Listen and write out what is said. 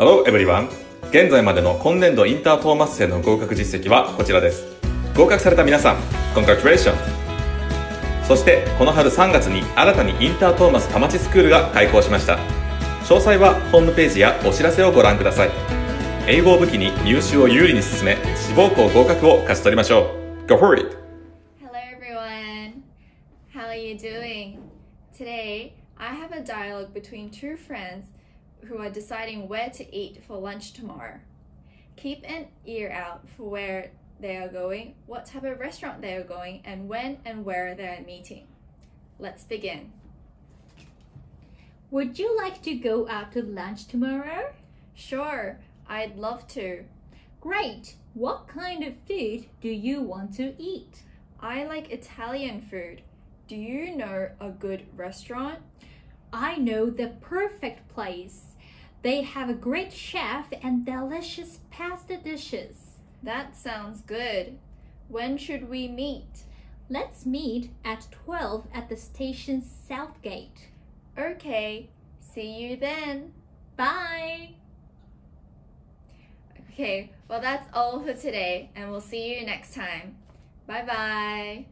Hello everyone! 現在までの今年度インタートーマス生の合格実績はこちらです。合格された皆さん、Congratulations! そして、この春3月に新たにインタートーマス田町スクールが開校しました。詳細はホームページやお知らせをご覧ください。英語を武器に入試を有利に進め、志望校合格を勝ち取りましょう。Go for it! Hello everyone! How are you doing? Today, I have a dialogue between two friends who are deciding where to eat for lunch tomorrow. Keep an ear out for where they are going, what type of restaurant they are going, and when and where they are meeting. Let's begin. Would you like to go out to lunch tomorrow? Sure, I'd love to. Great! What kind of food do you want to eat? I like Italian food. Do you know a good restaurant? I know the perfect place. They have a great chef and delicious pasta dishes. That sounds good. When should we meet? Let's meet at 12 at the station's south gate. Okay, see you then. Bye! Okay, well, that's all for today, and we'll see you next time. Bye bye.